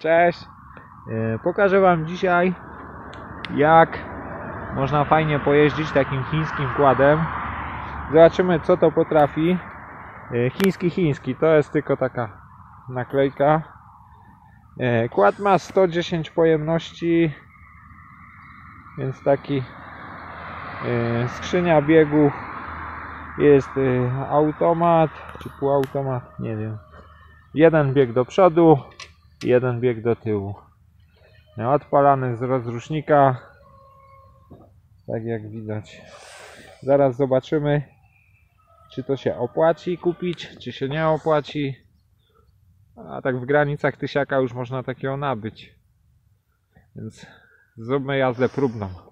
Cześć! E, Pokażę Wam dzisiaj jak można fajnie pojeździć takim chińskim kładem. Zobaczymy co to potrafi. E, Chiński, chiński, to jest tylko taka naklejka. E, Kład ma 110 pojemności, więc taki skrzynia biegów jest automat czy półautomat, nie wiem. Jeden bieg do przodu, jeden bieg do tyłu. Odpalany z rozrusznika. Tak jak widać. Zaraz zobaczymy, czy to się opłaci kupić, czy się nie opłaci. A tak w granicach tysiaka już można takiego nabyć. Więc zróbmy jazdę próbną.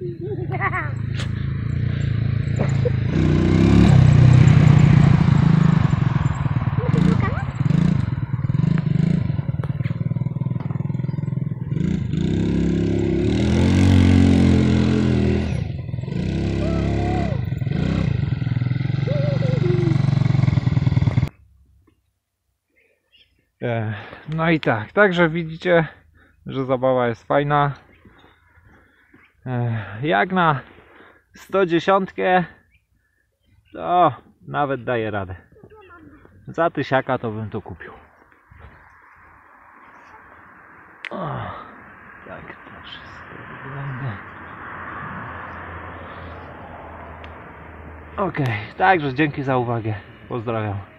No i tak, także widzicie, że zabawa jest fajna. Jak na 110 to nawet daje radę. Za tysiaka to bym to kupił. O, to wszystko wygląda. Okej, także dzięki za uwagę. Pozdrawiam.